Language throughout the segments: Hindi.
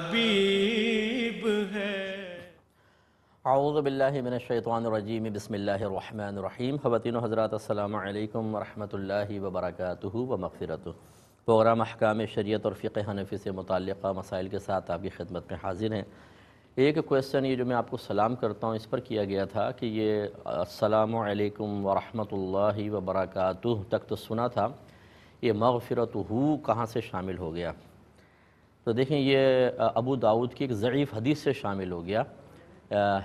हबीब है। आउज़बिल्लिमिनशैतवानरजीम बसमीम ख़वातिन हज़रात अल्लाम वरहमतुल्लाहि वबरकातुहु व प्रोग्राम अहकाम शरीत और फ़िक़ हनफ़ी से मुतल मसाइल के साथ आपकी खिदमत में हाजिर हैं। एक क्वेश्चन ये जो मैं आपको सलाम करता हूँ, इस पर किया गया था कि ये अस्सलामुअलैकुम वरहमतुल्लाहि वबरकातुहु तक तो सुना था, ये मग़फ़िरतुहु कहाँ से शामिल हो गया? तो देखें, ये अबू दाऊद की एक ज़ीफ़ हदीस से शामिल हो गया।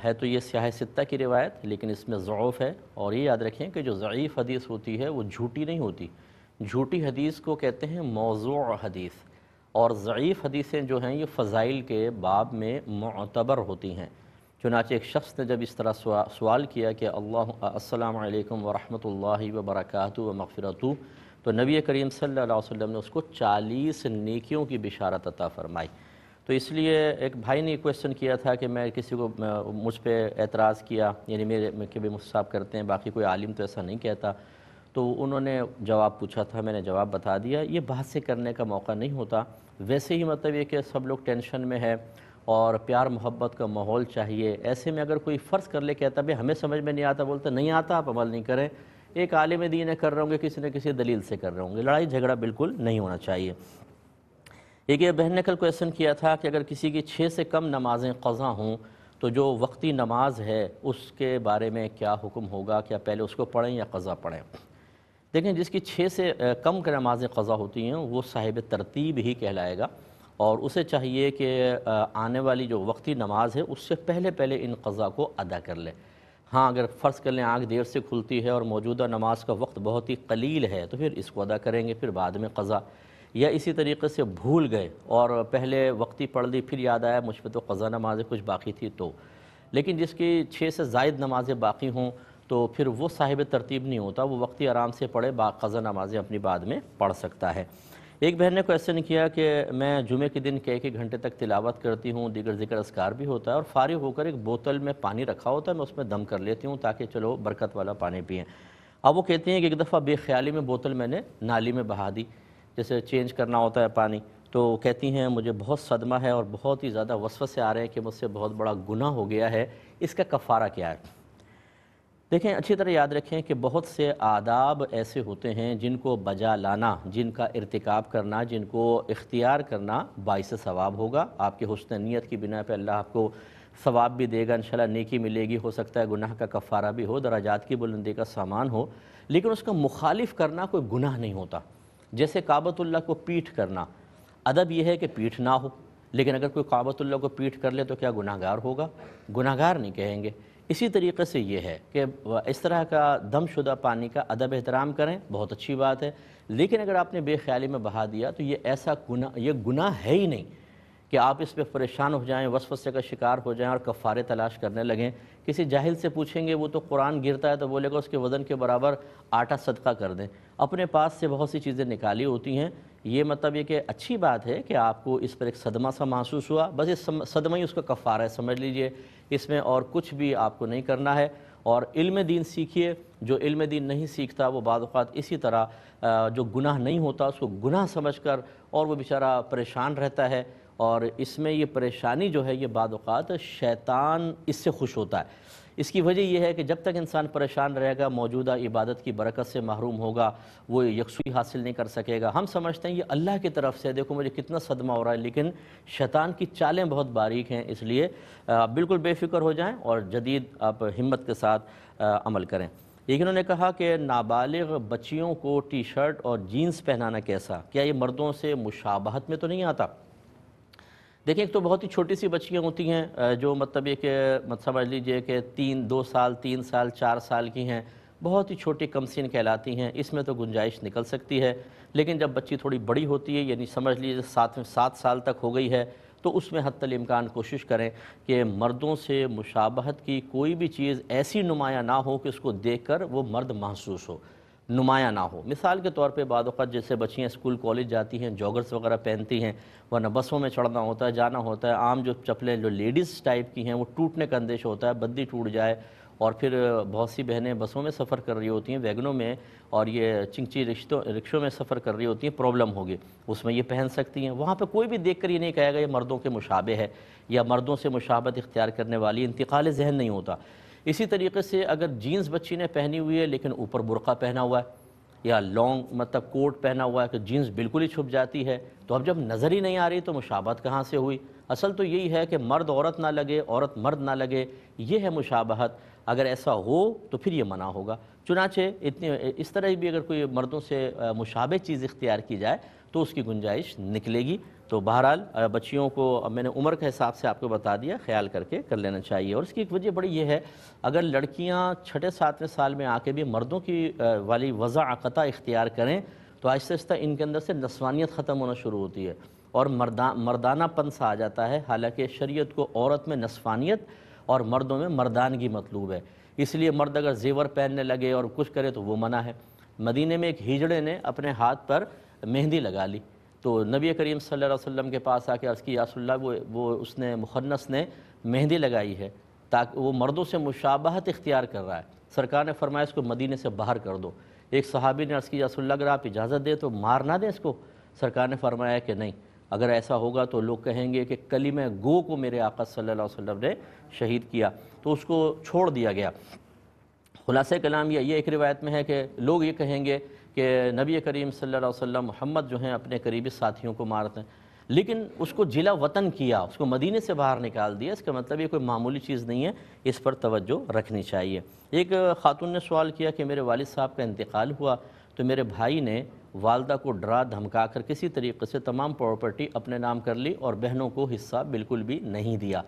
है तो ये स्याह सित्ता की रिवायत, लेकिन इसमें ज़ौफ़ है। और ये याद रखें कि जो ज़ीफ़ हदीस होती है, वो झूठी नहीं होती। झूठी हदीस को कहते हैं मौजू हदीस। और ज़ीफ़ हदीसें जो हैं, ये फ़ज़ाइल के बाब में मतबर होती हैं। चुनाच एक शख्स ने जब इस तरह सवाल किया कि अल्लाह, अस्सलाम वरहमतुल्लाहि व मग़फ़िरतु तो नबी करीम सल्लल्लाहु अलैहि वसल्लम ने उसको चालीस नेकियों की बिशारत अता फ़रमाई। तो इसलिए एक भाई ने क्वेश्चन किया था कि मैं किसी को मुझ पर एतराज़ किया, यानी मेरे के भी मुस्साब करते हैं, बाकी कोई आलिम तो ऐसा नहीं कहता। तो उन्होंने जवाब पूछा था, मैंने जवाब बता दिया, ये बात से करने का मौका नहीं होता। वैसे ही मतलब ये कि सब लोग टेंशन में है और प्यार मोहब्बत का माहौल चाहिए। ऐसे में अगर कोई फ़र्ज़ कर ले कहता, भाई हमें समझ में नहीं आता, बोलते, नहीं आता, आप अमल नहीं करें। एक आलिम दीन कर रहे होंगे, किसी न किसी दलील से कर रहे होंगे। लड़ाई झगड़ा बिल्कुल नहीं होना चाहिए। एक ये बहन ने कल क्वेश्चन किया था कि अगर किसी की छः से कम नमाज़ें कज़ा हों तो जो वक्ती नमाज़ है, उसके बारे में क्या हुक्म होगा? क्या पहले उसको पढ़ें या कज़ा पढ़ें? देखें, जिसकी छः से कम के नमाज़ें कज़ा होती हैं, वो साहिब तरतीब ही कहलाएगा। और उसे चाहिए कि आने वाली जो वक्ती नमाज़ है, उससे पहले पहले इन कज़ा को अदा कर ले। हाँ अगर फ़र्ज़ कर लें आँख देर से खुलती है और मौजूदा नमाज़ का वक्त बहुत ही कलील है तो फिर इसको अदा करेंगे फिर बाद में कज़ा। या इसी तरीके से भूल गए और पहले वक्ती पढ़ ली, फिर याद आया मुझ पर तो कज़ा नमाज़ें कुछ बाकी थी तो। लेकिन जिसकी छः से जायद नमाज़ें बाकी हों तो फिर वो साहिब तरतीब नहीं होता, वो वक्ती आराम से पढ़े, बा कज़ा नमाज़ें अपनी बाद में पढ़ सकता है। एक बहन ने क्वेश्चन किया कि मैं जुमे के दिन कई कई घंटे तक तिलावत करती हूँ दीगर ज़िक्र असकार भी होता है और फारिग होकर एक बोतल में पानी रखा होता है, मैं उसमें दम कर लेती हूँ ताकि चलो बरकत वाला पानी पिएँ। अब वो कहती हैं कि एक दफ़ा बेख्याली में बोतल मैंने नाली में बहा दी, जैसे चेंज करना होता है पानी। तो कहती हैं, मुझे बहुत सदमा है और बहुत ही ज़्यादा वसवस आ रहे हैं कि मुझसे बहुत बड़ा गुनाह हो गया है, इसका कफ़ारा क्या है? देखें, अच्छी तरह याद रखें कि बहुत से आदाब ऐसे होते हैं जिनको बजा लाना, जिनका इरतकब करना, जिनको इख्तियार करना बाईस सवाब होगा। आपके हुसन नीयत की बिना पर अल्लाह आपको सवाब भी देगा, इंशाल्लाह नेकी मिलेगी, हो सकता है गुनाह का कफ़ारा भी हो, दराजात की बुलंदी का सामान हो, लेकिन उसका मुखालिफ करना कोई गुनाह नहीं होता। जैसे काबतुल्ला को पीठ करना, अदब यह है कि पीठ ना हो, लेकिन अगर कोई काबतुल्ला को पीठ कर ले तो क्या गुनाहगार होगा? गुनाहगार नहीं कहेंगे। इसी तरीके से ये है कि इस तरह का दमशुदा पानी का अदब एहतराम करें, बहुत अच्छी बात है। लेकिन अगर आपने बेख्याली में बहा दिया तो ये ऐसा गुना, ये गुना है ही नहीं कि आप इस पर परेशान हो जाएँ, वसवसे का शिकार हो जाएँ और कफ़ारे तलाश करने लगें। किसी जाहिल से पूछेंगे, वो तो कुरान गिरता है तो बोलेगा, उसके वज़न के बराबर आटा सदका कर दें। अपने पास से बहुत सी चीज़ें निकाली होती हैं। ये मतलब ये कि अच्छी बात है कि आपको इस पर एक सदमा सा महसूस हुआ। बस इस सदमा ही उसका कफ़ारा है, समझ लीजिए। इसमें और कुछ भी आपको नहीं करना है। और इल्म दीन सीखिए, जो इल्म दीन नहीं सीखता, वो बाद इसी तरह जो गुनाह नहीं होता, उसको गुनाह समझ कर और वो बेचारा परेशान रहता है। और इसमें ये परेशानी जो है, ये बाद शैतान इससे खुश होता है। इसकी वजह यह है कि जब तक इंसान परेशान रहेगा, मौजूदा इबादत की बरकत से महरूम होगा, वो यकसुई हासिल नहीं कर सकेगा। हम समझते हैं ये अल्लाह की तरफ़ से, देखो मुझे कितना सदमा हो रहा है, लेकिन शैतान की चालें बहुत बारीक हैं, इसलिए आप बिल्कुल बेफिक्र हो जाएँ और जदीद आप हिम्मत के साथ अमल करें। लेकिन उन्होंने कहा कि नाबालिग बच्चियों को टी शर्ट और जीन्स पहनाना कैसा? क्या ये मर्दों से मुशाबहत में तो नहीं आता? देखिए, एक तो बहुत ही छोटी सी बच्चियाँ होती हैं जो मतलब एक, मत समझ लीजिए कि तीन, दो साल, तीन साल, चार साल की हैं। बहुत ही छोटी कमसिन कहलाती हैं। इसमें तो गुंजाइश निकल सकती है। लेकिन जब बच्ची थोड़ी बड़ी होती है, यानी समझ लीजिए सात सात साल तक हो गई है तो उसमें हद इम्कान कोशिश करें कि मर्दों से मुशाबहत की कोई भी चीज़ ऐसी नुमाया ना हो कि उसको देख कर वो मर्द महसूस हो। नुमाया ना हो। मिसाल के तौर पे बाद जैसे बच्चियाँ स्कूल, कॉलेज जाती हैं, जॉगर्स वगैरह पहनती हैं, वरना बसों में चढ़ना होता है, जाना होता है, आम जो चप्पलें जो लेडीज़ टाइप की हैं, वो टूटने का अंदेश होता है, बद्दी टूट जाए और फिर बहुत सी बहनें बसों में सफ़र कर रही होती हैं, वैगनों में और ये चिंची रिश्तों, रिक्शों में सफ़र कर रही होती हैं, प्रॉब्लम होगी। उसमें ये पहन सकती हैं। वहाँ पर कोई भी देख कर ये नहीं कहेगा ये मर्दों के मुशाबे है या मर्दों से मुशाबत इख्तियार करने वाली इंतकाल जहन नहीं होता। इसी तरीके से अगर जीन्स बच्ची ने पहनी हुई है, लेकिन ऊपर बुरका पहना हुआ है, या लॉन्ग मतलब कोट पहना हुआ है कि जीन्स बिल्कुल ही छुप जाती है तो अब जब नज़र ही नहीं आ रही तो मुशाबत कहाँ से हुई? असल तो यही है कि मर्द औरत ना लगे, औरत मर्द ना लगे, ये है मुशाबहत। अगर ऐसा हो तो फिर ये मना होगा। चुनाचे इतनी, इस तरह भी अगर कोई मर्दों से मुशाबे चीज़ इख्तियार की जाए तो उसकी गुंजाइश निकलेगी। तो बहरहाल बच्चियों को मैंने उम्र के हिसाब से आपको बता दिया, ख्याल करके कर लेना चाहिए। और इसकी एक वजह बड़ी ये है, अगर लड़कियाँ छठे, सातवें साल में आके भी मर्दों की वाली वज़ा, अक़ता इख्तियार करें तो आहिस्ता आहिस्ता इनके अंदर से नस्वानियत ख़त्म होना शुरू होती है। और मर्दा, मर्दानापन सा आ जाता है। हालाँकि शरीयत को औरत में नस्वानियत और मर्दों में मर्दानगी मतलूब है। इसलिए मर्द अगर जेवर पहनने लगे और कुछ करे तो वो मना है। मदीने में एक हिजड़े ने अपने हाथ पर मेहंदी लगा ली। तो नबी करीम सल्लल्लाहु अलैहि वसल्लम के पास आके अर्ज़ की यासुल्ला वो वो उसने, मुखन्नस ने मेहंदी लगाई है ताकि, वो मर्दों से मुशाबहत इख्तियार कर रहा है। सरकार ने फरमाया, इसको मदीने से बाहर कर दो। एक सहाबी ने अर्ज़ की यासुल्ला अगर आप इजाज़त दें तो मार ना दें इसको? सरकार ने फरमाया कि नहीं, अगर ऐसा होगा तो लोग कहेंगे कि कली में गो को मेरे आका अलैहि वसल्लम ने शहीद किया तो उसको छोड़ दिया गया। खुलास कलाम यह एक रिवायत में है कि लोग ये कहेंगे कि नबी करीम सल्लल्लाहु अलैहि वसल्लम मोहम्मद जो हैं अपने करीबी साथियों को मारते हैं। लेकिन उसको जिला वतन किया, उसको मदीने से बाहर निकाल दिया, इसका मतलब ये कोई मामूली चीज़ नहीं है, इस पर तवज्जो रखनी चाहिए। एक ख़ातून ने सवाल किया कि मेरे वालिद साहब का इंतकाल हुआ तो मेरे भाई ने वालदा को डरा धमका कर किसी तरीके से तमाम प्रॉपर्टी अपने नाम कर ली और बहनों को हिस्सा बिल्कुल भी नहीं दिया।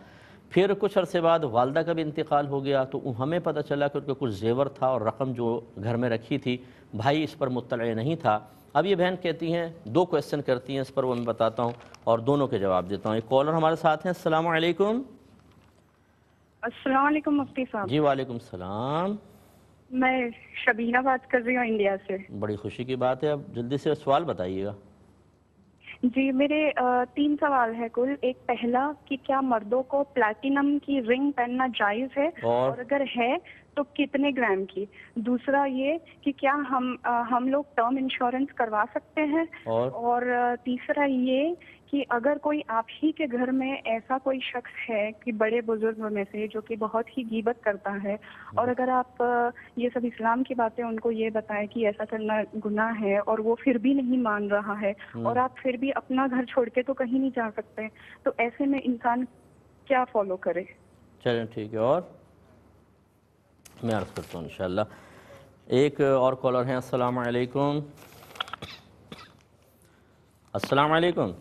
फिर कुछ अरसे बाद वालदा का भी इंतकाल हो गया तो हमें पता चला कि उनका कुछ जेवर था और रकम जो घर में रखी थी भाई इस पर मुतल नहीं था। अब ये बहन कहती हैं दो क्वेश्चन करती हैं इस पर वो मैं बताता हूँ और दोनों के जवाब देता हूँ। एक कॉलर हमारे साथ हैं असलकुम असलकुम मुफ्ती साहब। जी वालेकुम सलाम। मैं शबीना बात कर रही हूँ इंडिया से। बड़ी खुशी की बात है अब जल्दी से सवाल बताइएगा। जी मेरे तीन सवाल है कुल। एक पहला कि क्या मर्दों को प्लैटिनम की रिंग पहनना जायज़ है? और, और अगर है तो कितने ग्राम की? दूसरा ये कि क्या हम आ, हम लोग टर्म इंश्योरेंस करवा सकते हैं? और, और तीसरा ये कि अगर कोई आप ही के घर में ऐसा कोई शख्स है कि बड़े बुज़ुर्ग में से जो कि बहुत ही गीबत करता है और अगर आप ये सब इस्लाम की बातें उनको ये बताएँ कि ऐसा करना गुनाह है और वो फिर भी नहीं मान रहा है हम्म। और आप फिर भी अपना घर छोड़ के तो कहीं नहीं जा सकते तो ऐसे में इंसान क्या फॉलो करे? चलें ठीक है और? मैं अर्ज़ करता हूँ इनशाला एक और कॉलर हैं अस्सलाम वालेकुम अस्सलाम वालेकुम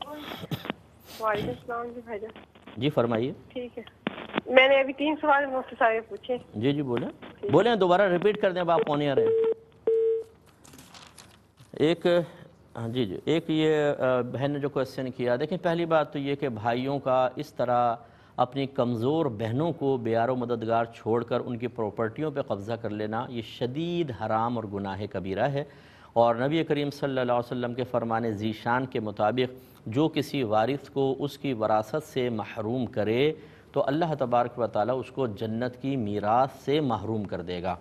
जी फरमाइए। ठीक है। मैंने अभी तीन सवाल मुफ्ती साहब पूछे। जी जी बोले। बोले दोबारा रिपीट कर दें अब आप कौन आ रहे हैं? एक हाँ जी जी। एक ये बहन ने जो क्वेश्चन किया देखें पहली बात तो ये कि भाइयों का इस तरह अपनी कमज़ोर बहनों को बेयारो मददगार छोड़कर उनकी प्रॉपर्टियों पर कब्ज़ा कर लेना, ये शदीद हराम और गुनाह कबीरा है। और नबी करीम सल्लल्लाहु अलैहि वसल्लम के फ़रमान ज़ीशान के मुताबिक, जो किसी वारिस को उसकी वरासत से महरूम करे तो अल्लाह तबारक व ताली उसको जन्नत की मीरास से महरूम कर देगा।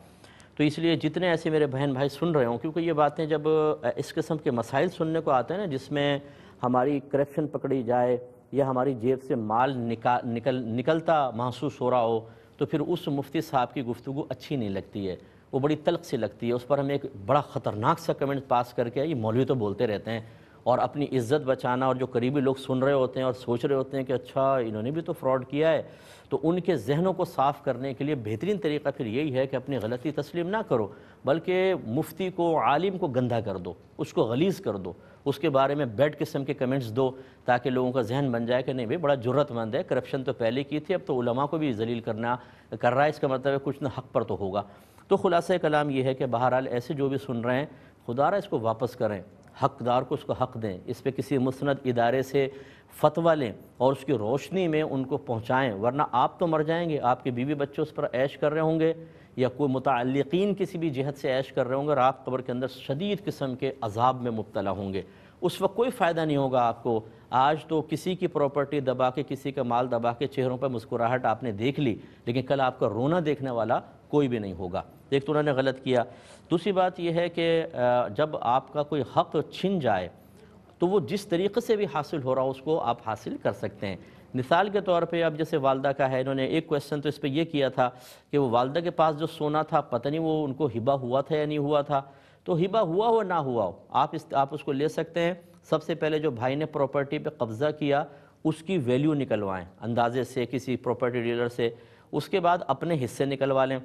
तो इसलिए जितने ऐसे मेरे बहन भाई सुन रहे हों, क्योंकि ये बातें जब इस किस्म के मसाइल सुनने को आते हैं ना, जिसमें हमारी करप्शन पकड़ी जाए या हमारी जेब से माल निका, निकल, निकलता महसूस हो रहा हो तो फिर उस मुफ्ती साहब की गुफ्तु अच्छी नहीं लगती है। वो बड़ी तलख सी लगती है। उस पर हम एक बड़ा ख़तरनाक सा कमेंट पास करके ये मौलवी तो बोलते रहते हैं। और अपनी इज़्ज़त बचाना और जो करीबी लोग सुन रहे होते हैं और सोच रहे होते हैं कि अच्छा इन्होंने भी तो फ्रॉड किया है तो उनके जहनों को साफ़ करने के लिए बेहतरीन तरीका फिर यही है कि अपनी गलती तस्लीम ना करो, बल्कि मुफ्ती को, आलिम को गंदा कर दो, उसको गलीज़ कर दो। उसके बारे में बेड किस्म के कमेंट्स दो, ताकि लोगों का जहन बन जाए कि नहीं भाई, बड़ा ज़रूरतमंद है, करप्शन तो पहले की थी, अब तो उलमा को भी जलील करना कर रहा है, इसका मतलब कुछ ना हक पर तो होगा। तो खुलासा कलाम यह है कि बहरहाल ऐसे जो भी सुन रहे हैं खुदारा इसको वापस करें, हकदार को उसको हक दें, इस पर किसी मुस्ंद इदारे से फतवा लें और उसकी रोशनी में उनको पहुँचाएँ, वरना आप तो मर जाएँगे। आपके बीवी बच्चे उस पर ऐश कर रहे होंगे या कोई मुतलकिन किसी भी जहत से ऐश कर रहे होंगे और आप कब्र के अंदर शदीद किस्म के अजाब में मुबतला होंगे। उस वक्त कोई फ़ायदा नहीं होगा आपको। आज तो किसी की प्रॉपर्टी दबा के, किसी का माल दबा के चेहरों पर मुस्कुराहट आपने देख ली, लेकिन कल आपका रोना देखने वाला कोई भी नहीं होगा। एक तो उन्होंने गलत किया। दूसरी बात यह है कि जब आपका कोई हक छिन जाए तो वो जिस तरीके से भी हासिल हो रहा हो, उसको आप हासिल कर सकते हैं। मिसाल के तौर पे अब जैसे वालदा का है, इन्होंने एक क्वेश्चन तो इस पर यह किया था कि वो वालदा के पास जो सोना था, पता नहीं वो उनको हिबा हुआ था या नहीं हुआ था। तो हिबा हुआ हो ना हुआ हो, आप इस, आप उसको ले सकते हैं। सबसे पहले जो भाई ने प्रॉपर्टी पे कब्ज़ा किया, उसकी वैल्यू निकलवाएँ। अंदाजे से किसी प्रॉपर्टी डीलर से। उसके बाद अपने हिस्से निकलवा लें।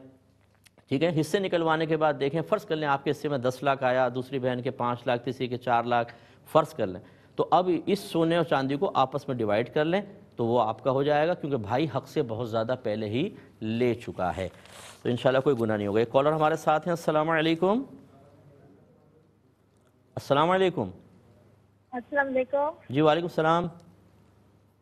ठीक है? हिस्से निकलवाने के बाद देखें फ़र्ज़ कर लें आपके हिस्से में दस लाख आया दूसरी बहन के पाँच लाख तीसरी के चार लाख फ़र्ज़ कर लें। तो अब इस सोने और चांदी को आपस में डिवाइड कर लें तो वो आपका हो जाएगा क्योंकि भाई हक से बहुत ज़्यादा पहले ही ले चुका है। तो इन कोई गुना नहीं होगा। एक कॉलर हमारे साथ हैं असलकुम असलकुम जी वालेकुम सलाम।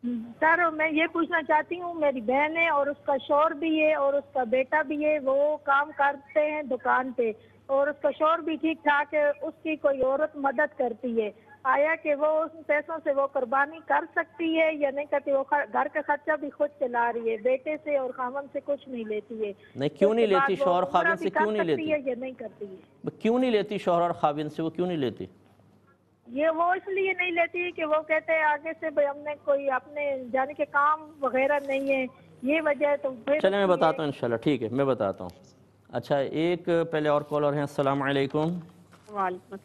सर मैं ये पूछना चाहती हूँ मेरी बहन है और उसका शोर भी है और उसका बेटा भी है वो काम करते हैं दुकान पे और उसका शोर भी ठीक ठाक है उसकी कोई औरत मदद करती है। आया कि वो उन पैसों से वो कुर्बानी कर सकती है या नहीं करती वो घर का खर्चा भी खुद चला रही है बेटे से और खामन से कुछ नहीं लेती है। नहीं क्यों नहीं लेती? शोहर खाविन से क्यों नहीं लेती? है या नहीं करती है? क्यों नहीं लेती शोहर और खाविन से? वो क्यों नहीं लेती? ये वो इसलिए नहीं लेती है कि वो कहते हैं आगे से भाई हमने कोई अपने जाने के काम वगैरह नहीं है ये वजह है तो चले मैं बताता हूँ इंशाल्लाह। ठीक है मैं बताता हूँ। अच्छा एक पहले और कॉलर हैं अस्सलाम वालेकुम। वालेकुम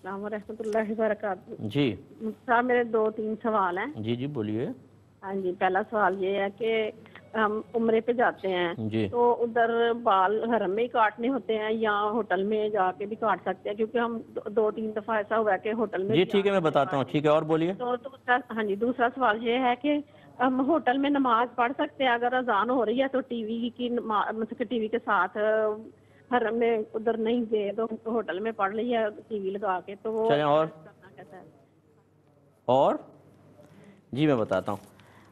जी। सर मेरे दो तीन सवाल हैं। जी जी बोलिए। हाँ जी पहला सवाल ये है कि हम उम्र पे जाते हैं। तो उधर बाल हरम में ही काटने होते हैं या होटल में जाके भी काट सकते हैं क्योंकि हम दो, तीन दफ़ा ऐसा हुआ कि होटल में जी ठीक है मैं बताता हूँ। ठीक है और बोलिए। तो दूसरा हाँ जी दूसरा सवाल ये है कि हम होटल में नमाज़ पढ़ सकते हैं अगर अजान हो रही है तो टीवी की मतलब टीवी के साथ हरम में उधर नहीं गए तो होटल में पढ़ लिया टीवी लगा के तो वो और? और? जी मैं बताता हूँ।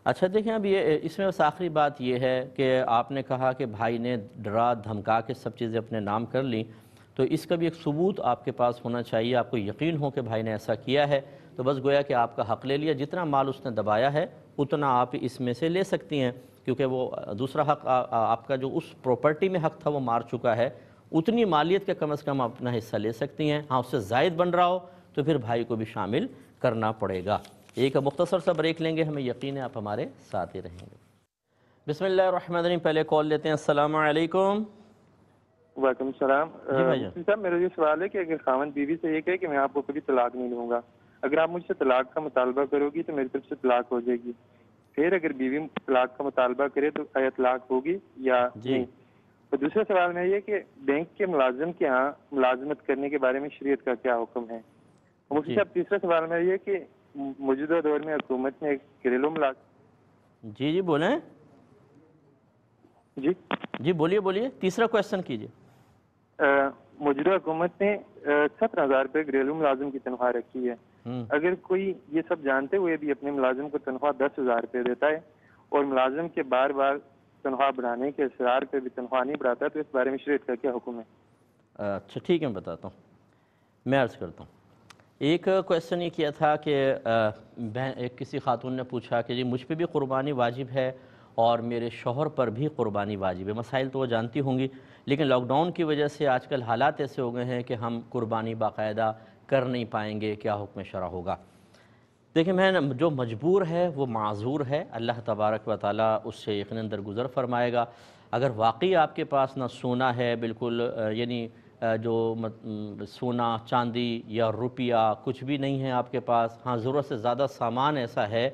अच्छा देखें अब ये, इसमें बस आखिरी बात ये है कि आपने कहा कि भाई ने डरा, धमका के सब चीज़ें अपने नाम कर ली तो इसका भी एक सबूत आपके पास होना चाहिए। आपको यकीन हो कि भाई ने ऐसा किया है तो बस गोया कि आपका हक़ ले लिया। जितना माल उसने दबाया है, उतना आप इसमें से ले सकती हैं, क्योंकि वो, दूसरा हक़ आपका जो उस प्रॉपर्टी में हक़ था, वो मार चुका है। उतनी मालियत का कम अज़ कम अपना हिस्सा ले सकती हैं। हाँ उससे जायद बन रहा हो तो फिर भाई को भी शामिल करना पड़ेगा। एक मुख्तसर सा ब्रेक लेंगे हमें यकीन है आप हमारे साथ ही रहेंगे। बिसमीम पहले कॉल लेते हैं। असलकुम वालेकुम सलाम। साहब मेरा ये सवाल है कि अगर खावन बीवी से ये कहे कि मैं आपको कभी तलाक नहीं दूँगा? अगर आप मुझसे तलाक का मुतालबा करोगी तो मेरी तरफ़ से तलाक हो जाएगी। फिर अगर बीवी तलाक का मुतालबा करे तो आया तलाक होगी या नहीं? तो दूसरा सवाल में ये कि बैंक के मुलाजिम के यहाँ मुलाजमत करने के बारे में शरीयत का क्या हुक्म है? मुफ्ती साहब तीसरा सवाल में ये कि मौजूदा दौर में हुकूमत ने घरेलू मुलाजिम जी जी बोले। जी। जी बोलिए बोलिए। तीसरा क्वेश्चन कीजिए। मौजूदा हुकूमत ने सत्रह हज़ार रुपये घरेलू मुलाजिम की तनख्वाह रखी है। हम्म। अगर कोई ये सब जानते हुए भी अपने मुलाजिम को तनख्वाह दस हज़ार रुपये देता है और मुलाजिम के बार बार तनख्वाह बढ़ाने के असरार पे भी तनख्वाह नहीं बढ़ाता तो इस बारे में शरीत का क्या हुक्म है? अच्छा ठीक है मैं बताता हूँ। मैं अर्ज़ करता हूँ। एक क्वेश्चन ये किया था कि एक किसी खातून ने पूछा कि जी, मुझ पर भी क़ुरबानी वाजिब है और मेरे शोहर पर भी क़ुरबानी वाजिब है। मसाइल तो वो जानती होंगी, लेकिन लॉकडाउन की वजह से आजकल हालात ऐसे हो गए हैं कि हम कुर्बानी बाकायदा कर नहीं पाएँगे, क्या हुक्म शरा होगा? देखिए, मैं, जो मजबूर है, वो माजूर है। अल्लाह तबारक व ताली उससे यकीन दरगुज़र फरमाएगा। अगर वाकई आपके पास ना सोना है, बिल्कुल यानी जो सोना, चांदी या रुपया कुछ भी नहीं है आपके पास हाँ ज़रूरत से ज़्यादा सामान ऐसा है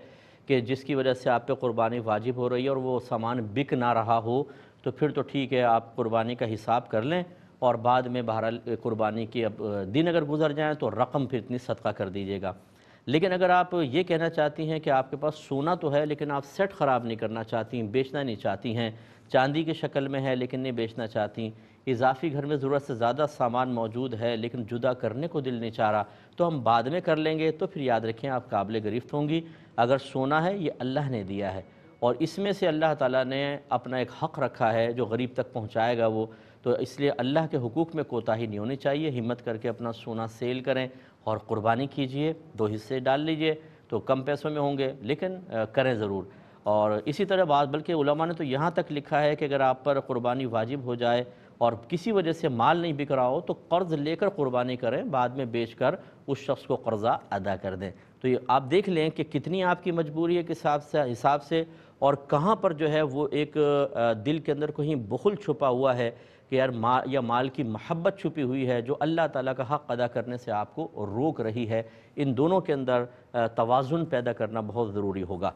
कि जिसकी वजह से आप पे कुर्बानी वाजिब हो रही है और वो सामान बिक ना रहा हो तो फिर तो ठीक है, आप कुर्बानी का हिसाब कर लें और बाद में बहरहाल कुर्बानी के अब, दिन अगर गुजर जाएँ तो रकम फिर इतनी सदका कर दीजिएगा। लेकिन अगर आप ये कहना चाहती हैं कि आपके पास सोना तो है, लेकिन आप सेट ख़राब नहीं करना चाहती, बेचना नहीं चाहती हैं, चांदी की शक्ल में है, लेकिन नहीं बेचना चाहती, इजाफी घर में ज़रूरत से ज़्यादा सामान मौजूद है, लेकिन जुदा करने को दिल नहीं चाह रहा तो हम बाद में कर लेंगे तो फिर याद रखें, आप काबिल गिरफ्त होंगी। अगर सोना है, ये अल्लाह ने दिया है। और इसमें से अल्लाह ताला ने अपना एक हक़ रखा है, जो गरीब तक पहुँचाएगा वो। तो इसलिए अल्लाह के हकूक़ में कोताही नहीं होनी चाहिए, हिम्मत करके अपना सोना सेल करें। और क़ुरबानी कीजिए, दो हिस्से डाल लीजिए तो कम पैसों में होंगे, लेकिन करें ज़रूर। और इसी तरह बात, बल्कि उलमा ने तो यहाँ तक लिखा है कि अगर आप पर क़ुरबानी वाजिब हो जाए और किसी वजह से माल नहीं बिक रहा हो तो कर्ज़ लेकर क़ुरबानी करें, बाद में बेच कर उस शख्स को कर्ज़ा अदा कर दें। तो ये आप देख लें कि कितनी आपकी मजबूरी है के हिसाब से हिसाब से, और कहाँ पर जो है वो एक दिल के अंदर कहीं बखुल छुपा हुआ है कि यार माल, या माल की महब्बत छुपी हुई है, जो अल्लाह ताला का हक़ अदा करने से आपको रोक रही है, इन दोनों के अंदर तोज़ुन पैदा करना बहुत ज़रूरी होगा।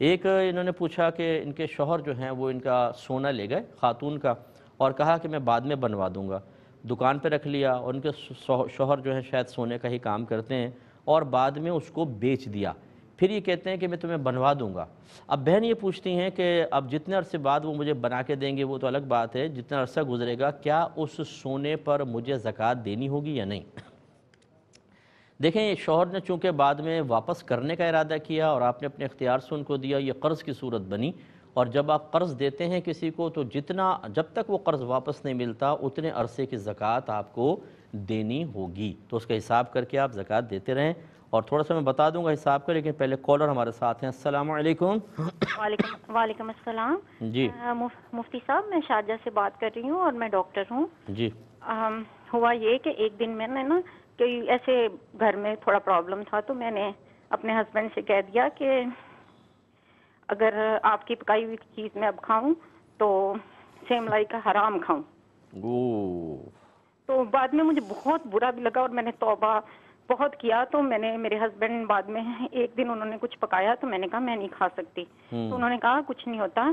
एक, इन्होंने पूछा कि इनके शोहर जो हैं, वो इनका सोना ले गए, ख़ातून का, और कहा कि मैं बाद में बनवा दूँगा। दुकान पर रख लिया, और उनके शोहर जो है, शायद सोने का ही काम करते हैं, और बाद में उसको बेच दिया। फिर ये कहते हैं कि मैं तुम्हें बनवा दूँगा। अब बहन ये पूछती हैं कि अब जितने अरसे बाद वो मुझे बना के देंगे, वो तो अलग बात है, जितना अरसा गुजरेगा, क्या उस सोने पर मुझे ज़क़़त देनी होगी या नहीं? देखें, शोहर ने चूँकि बाद में वापस करने का इरादा किया और आपने अपने अख्तियार से उनको दिया, ये कर्ज़ की सूरत बनी। और जब आप कर्ज़ देते हैं किसी को तो जितना, जब तक वो कर्ज़ वापस नहीं मिलता, उतने अरसे की ज़क़़त आपको देनी होगी। तो उसका हिसाब करके आप ज़क़़त देते रहें। और थोड़ा सा मैं बता दूँगा हिसाब का लेकिन पहले कॉलर हमारे साथ हैं। अस्सलाम वालेकुम वालेकुम अस्सलाम। जी। आ, मुफ्ती साहब मैं शारजा से बात कर रही हूँ और मैं डॉक्टर हूँ। जी। आ, हुआ ये कि एक दिन मैंने ना कि ऐसे घर में थोड़ा प्रॉब्लम था तो मैंने अपने हस्बैंड से कह दिया कि अगर आपकी पकाई हुई चीज़ मैं अब खाऊं तो सेम लाई का हराम खाऊं। तो बाद में मुझे बहुत बुरा भी लगा और मैंने तौबा बहुत किया तो मैंने मेरे हस्बैंड बाद में एक दिन उन्होंने कुछ पकाया तो मैंने कहा मैं नहीं खा सकती। हम्म। तो उन्होंने कहा कुछ नहीं होता।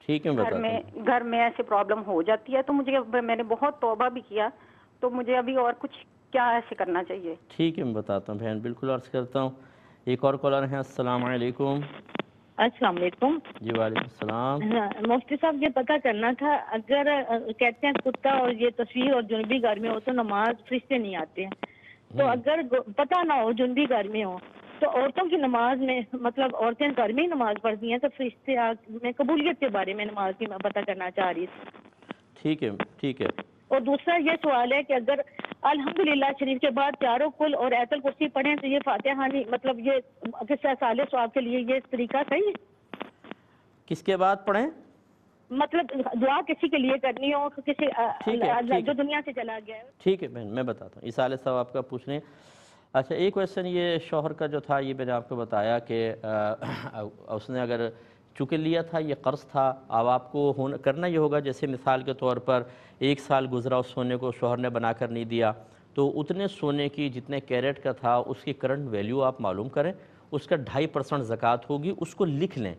ठीक है घर में घर में ऐसे प्रॉब्लम हो जाती है तो मुझे मैंने बहुत तौबा भी किया तो मुझे अभी और कुछ क्या ऐसे करना चाहिए? ठीक है मैं बताता हूँ बहन बिल्कुल अर्ज़ करता हूँ। एक और कॉलर है अस्सलाम वालेकुम। अस्सलाम वालेकुम। जी वालेकुम सलाम। हाँ, मुफ्ती साहब ये पता करना था अगर कहते हैं कुत्ता और ये तस्वीर और जुनबी घर में हो तो नमाज़ फरिश्ते नहीं आते हैं। तो हम्म। अगर पता ना हो जुनबी घर में हो तो औरतों की नमाज़ में मतलब औरतें घर में ही नमाज़ पढ़ती हैं तो फरिश्ते मैं कबूलियत के बारे में नमाज़ की मैं पता करना चाह रही थी। ठीक है ठीक है। और दूसरा ये सवाल है कि अगर अल्हम्दुलिल्लाह शरीफ के बाद चारों कुल और ऐतल कुर्सी पढ़े तो ये फातिहानी मतलब ये साल स्वाब के लिए ये तरीका सही है? किसके बाद पढ़े? मतलब दुआ किसी के लिए करनी हो किसी है, जो दुनिया से चला गया है। ठीक है बहन मैं बताता हूँ। इस साहब आपका पूछने। अच्छा एक क्वेश्चन ये शोहर का जो था ये मैंने आपको बताया कि उसने अगर चूँकि लिया था ये कर्ज़ था अब आपको होना करना ये होगा। जैसे मिसाल के तौर पर एक साल गुजरा उस सोने को शोहर ने बना कर नहीं दिया तो उतने सोने की जितने कैरेट का था उसकी करंट वैल्यू आप मालूम करें उसका ढाई परसेंट ज़क़़त होगी उसको लिख लें।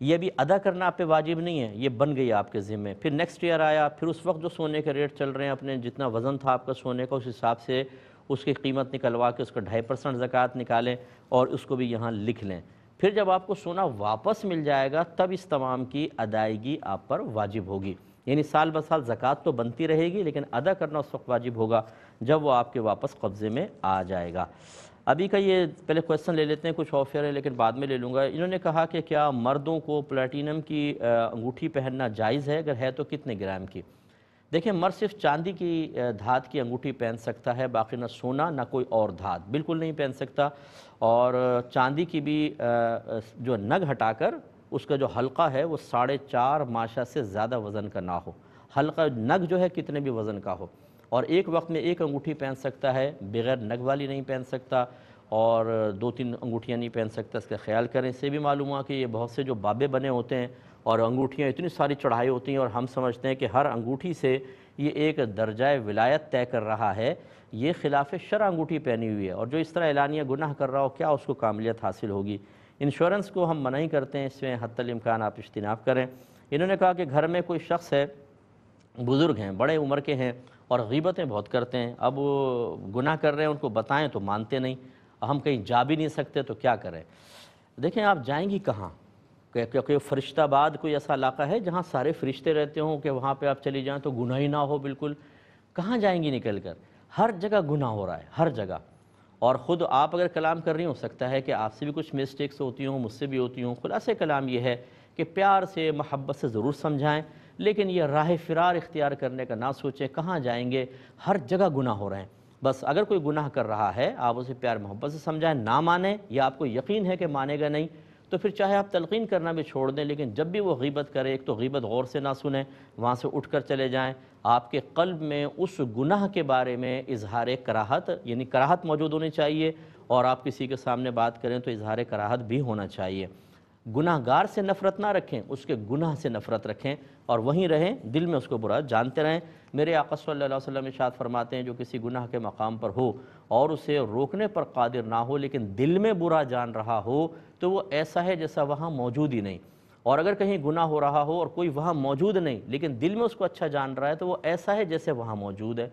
ये अभी अदा करना आप पे वाजिब नहीं है, ये बन गई आपके ज़िम्मे। फिर नेक्स्ट ईयर आया, फिर उस वक्त जो सोने के रेट चल रहे हैं अपने, जितना वज़न था आपका सोने का, उस हिसाब से उसकी कीमत निकलवा के उसका ढाई परसेंट ज़क़़त निकालें और उसको भी यहाँ लिख लें। फिर जब आपको सोना वापस मिल जाएगा, तब इस तमाम की अदायगी आप पर वाजिब होगी। यानी साल ब साल ज़क़़त तो बनती रहेगी, लेकिन अदा करना उस वक्त वाजिब होगा, जब वो आपके वापस कब्ज़े में आ जाएगा। अभी का ये पहले क्वेश्चन ले लेते हैं, कुछ ऑफियर है, लेकिन बाद में ले लूँगा। इन्होंने कहा कि क्या मर्दों को प्लेटिनम की अंगूठी पहनना जायज़ है? अगर है तो कितने ग्राम की? देखिए, मर्द सिर्फ़ चांदी की धात की अंगूठी पहन सकता है, बाकी ना सोना, ना कोई और धात। बिल्कुल नहीं पहन सकता। और चांदी की भी जो नग हटाकर उसका जो हल्का है, वो साढ़े चार माशा से ज़्यादा वज़न का ना हो। हल्का नग जो है, कितने भी वज़न का हो। और एक वक्त में एक अंगूठी पहन सकता है, बग़ैर नग वाली नहीं पहन सकता और दो तीन अंगूठियाँ नहीं पहन सकता। इसका ख्याल करें, इससे भी मालूम हुआ कि ये बहुत से जो बाबे बने होते हैं और अंगूठियाँ इतनी सारी चढ़ाई होती हैं और हम समझते हैं कि हर अंगूठी से ये एक दर्जा विलायत तय कर रहा है। ये खिलाफ शर अंगूठी पहनी हुई है और जो इस तरह एलानिया गुनाह कर रहा हो, क्या उसको कामिलियत हासिल होगी? इंश्योरेंस को हम मना ही करते हैं, इसमें हतमकान आप इज्तनाब करें। इन्होंने कहा कि घर में कोई शख्स है, बुज़ुर्ग हैं, बड़े उम्र के हैं और गीबतें बहुत करते हैं। अब गुनाह कर रहे हैं, उनको बताएँ तो मानते नहीं। हम कहीं जा भी नहीं सकते तो क्या करें? देखें, आप जाएँगी कहाँ? क्योंकि फरिश्ताबाद कोई ऐसा इलाका है जहाँ सारे फरिश्ते रहते हों कि वहाँ पे आप चली जाएँ तो गुनाह ही ना हो बिल्कुल? कहाँ जाएँगी निकल कर हर जगह गुनाह हो रहा है, हर जगह। और ख़ुद आप अगर कलाम कर रही हो सकता है कि आपसे भी कुछ मिस्टेक्स होती हों, मुझसे भी होती हों। खुलासे कलाम ये है कि प्यार से, महब्बत से ज़रूर समझाएँ। लेकिन ये राह फ़िरार इख्तियार करने का ना सोचें, कहाँ जाएँगे? हर जगह गुनाह हो रहे हैं। बस अगर कोई गुनाह कर रहा है, आप उसे प्यार मोहब्बत से समझाएँ, ना माने, या आपको यकीन है कि मानेगा नहीं तो फिर चाहे आप तलकीन करना भी छोड़ दें, लेकिन जब भी वो गीबत करे, एक तो गीबत गौर से ना सुने, वहाँ से उठ कर चले जाएँ। आपके कल्ब में उस गुनाह के बारे में इजहार कराहत, यानी कराहत मौजूद होनी चाहिए, और आप किसी के सामने बात करें तो इजहार कराहत भी होना चाहिए। गुनाहगार से नफ़रत ना रखें, उसके गुनाह से नफ़रत रखें और वहीं रहें, दिल में उसको बुरा जानते रहें। मेरे आका सल्लल्लाहु अलैहि वसल्लम फरमाते हैं, जो किसी गुनाह के मकाम पर हो और उसे रोकने पर कादिर ना हो, लेकिन दिल में बुरा जान रहा हो तो वो ऐसा है जैसा वहाँ मौजूद ही नहीं। और अगर कहीं गुनाह हो रहा हो और कोई वहाँ मौजूद नहीं, लेकिन दिल में उसको अच्छा जान रहा है तो वो ऐसा है जैसे वहाँ मौजूद है।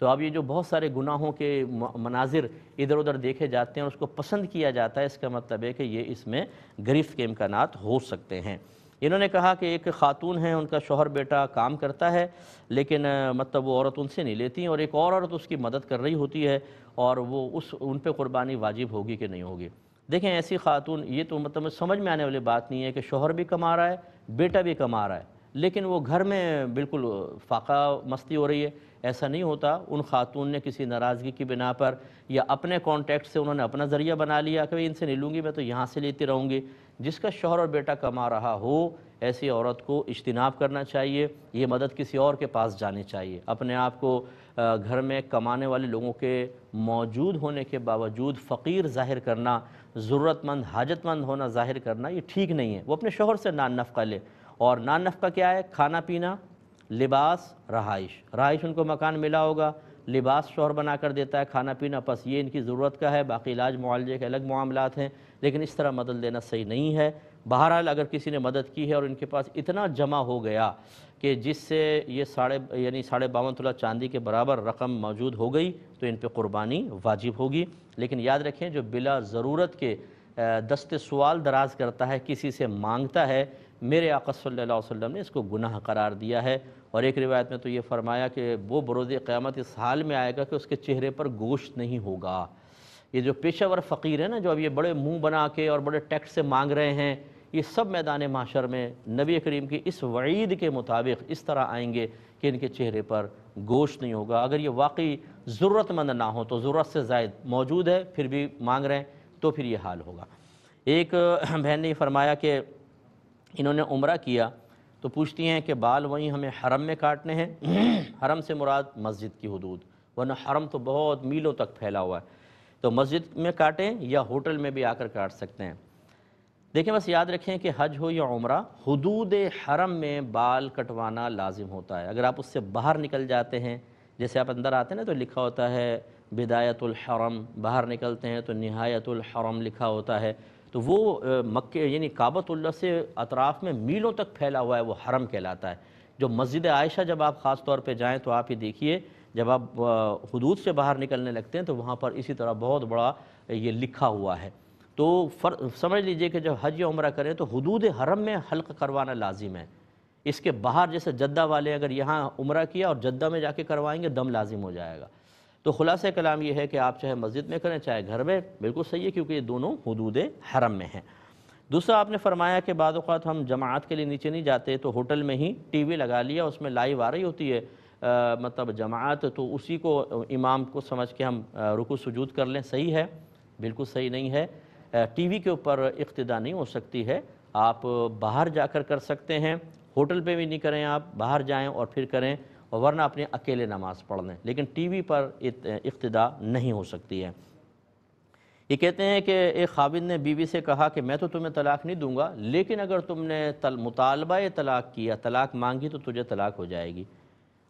तो अब ये जो बहुत सारे गुनाहों के मनाजिर इधर उधर देखे जाते हैं उसको पसंद किया जाता है, इसका मतलब है कि ये इसमें गरीफ के इम्कान हो सकते हैं। इन्होंने कहा कि एक ख़ातून है, उनका शोहर बेटा काम करता है, लेकिन मतलब वो औरत उनसे नहीं लेती और एक और औरत उसकी मदद कर रही होती है और वो उस, उन पर क़ुरबानी वाजिब होगी कि नहीं होगी। देखें, ऐसी खातून, ये तो मतलब समझ में आने वाली बात नहीं है कि शोहर भी कमा रहा है, बेटा भी कमा रहा है, लेकिन वो घर में बिल्कुल फाका मस्ती हो रही है। ऐसा नहीं होता। उन खातून ने किसी नाराज़गी की बिना पर या अपने कॉन्टैक्ट से उन्होंने अपना ज़रिया बना लिया कि भाई इनसे नहीं लूँगी, मैं तो यहाँ से लेती रहूँगी। जिसका शोहर और बेटा कमा रहा हो, ऐसी औरत को इज्तनाब करना चाहिए। ये मदद किसी और के पास जानी चाहिए। अपने आप को घर में कमाने वाले लोगों के मौजूद होने के बावजूद फ़कीर ज़ाहिर करना, ज़रूरतमंद, हाजतमंद होना ज़ाहिर करना, ये ठीक नहीं है। वो अपने शोहर से नान नफ़ा ले। और नान नफ़ा क्या है? खाना पीना। लिबास, रहाइश। रहाइश उनको मकान मिला होगा। लिबास शोहर बना कर देता है, खाना पीना, बस ये इनकी ज़रूरत का है। बाकी इलाज मुआवजे के अलग मामलात हैं, लेकिन इस तरह मदद देना सही नहीं है। बहरहाल अगर किसी ने मदद की है और इनके पास इतना जमा हो गया कि जिससे ये साढ़े, यानी साढ़े बावन तुला चांदी के बराबर रकम मौजूद हो गई तो इन पर क़ुरबानी वाजिब होगी। लेकिन याद रखें, जो बिला ज़रूरत के दस्ते सवाल दराज करता है, किसी से माँगता है मेरे आका सल्लल्लाहु अलैहि वसल्लम ने इसको गुनाह करार दिया है। और एक रिवायत में तो ये फरमाया कि वो बरोज़ क़्यामत इस हाल में आएगा कि उसके चेहरे पर गोश्त नहीं होगा। ये जो पेशावर फ़कीर है ना, जो अब ये बड़े मुँह बना के और बड़े टैक्स से मांग रहे हैं, ये सब मैदान माशर में नबी करीम की इस वईद के मुताबिक इस तरह आएँगे कि इनके चेहरे पर गोश्त नहीं होगा। अगर ये वाकई ज़रूरतमंद ना हो तो ज़रूरत से जायद मौजूद है, फिर भी मांग रहे हैं तो फिर ये हाल होगा। एक बहन ने फरमाया कि इन्होंने उम्र किया तो पूछती हैं कि बाल वहीं हमें हरम में काटने हैं? हरम से मुराद मस्जिद की हदूद, वरना हरम तो बहुत मीलों तक फैला हुआ है। तो मस्जिद में काटें या होटल में भी आकर काट सकते हैं? देखें, बस याद रखें कि हज हो या उम्र, हदूद हरम में बाल कटवाना लाजिम होता है। अगर आप उससे बाहर निकल जाते हैं, जैसे आप अंदर आते हैं ना तो लिखा होता है बिदायतुलहरम बाहर निकलते हैं तो नहायतुलहरम लिखा होता है। तो वो मक्के, यानी काबतुल्ला से अतराफ़ में मीलों तक फैला हुआ है, वो हरम कहलाता है। जो मस्जिद आयशा जब आप ख़ास तौर पर जाएँ तो आप ये देखिए, जब आप हदूद से बाहर निकलने लगते हैं तो वहाँ पर इसी तरह बहुत बड़ा ये लिखा हुआ है। तो फर, समझ लीजिए कि जब हज या उम्र करें तो हदूद हरम में हल्क करवाना लाजिम है। इसके बाहर जैसे जद्दा वाले अगर यहाँ उम्र किया और जद्दा में जाके करवाएँगे, दम लाजिम हो जाएगा। तो खुलास कलाम ये है कि आप चाहे मस्जिद में करें चाहे घर में बिल्कुल सही है क्योंकि ये दोनों हदूद हरम में हैं। दूसरा आपने फरमाया कि बाद हम जमात के लिए नीचे नहीं जाते तो होटल में ही टीवी लगा लिया उसमें लाइव आ रही होती है। आ, मतलब जमात तो उसी को इमाम को समझ के हम रुकू सजूद कर लें। सही है बिल्कुल सही नहीं है। टीवी के ऊपर इक्तदा नहीं हो सकती है। आप बाहर जाकर कर सकते हैं होटल पे भी नहीं करें आप बाहर जाएँ और फिर करें। और वरना अपने अकेले नमाज़ पढ़ लें लेकिन टीवी पर इक्तदा नहीं हो सकती है। ये कहते हैं कि एक खाविद ने बीवी से कहा कि मैं तो तुम्हें तलाक नहीं दूँगा, लेकिन अगर तुमने तल मुतालबा तलाक किया, तलाक मांगी तो तुझे तलाक हो जाएगी।